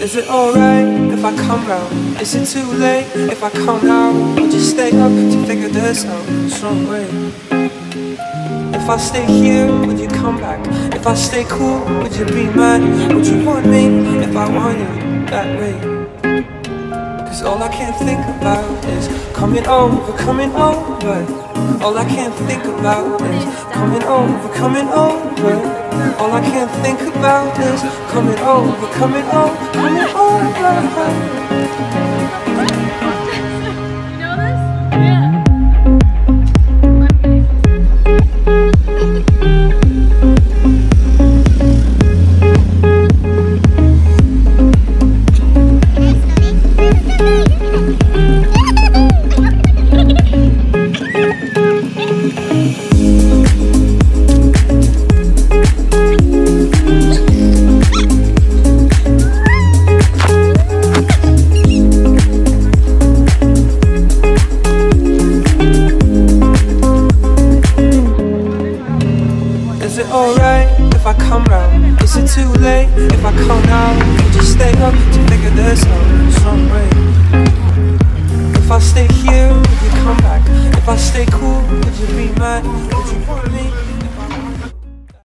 Is it alright if I come round? Is it too late if I come now? Or just stay up to figure this out some way? If I stay here, would you come back? If I stay cool, would you be mad? Would you want me if I want you that way? Cause all I can think about is coming over, coming over. All I can think about is coming over, coming over. All I can think about is coming over, coming over, coming over. Come round? Is it too late if I come now? Would you stay up to figure this out some way? If I stay here, would you come back? If I stay cool, would you be mad? Would you want me?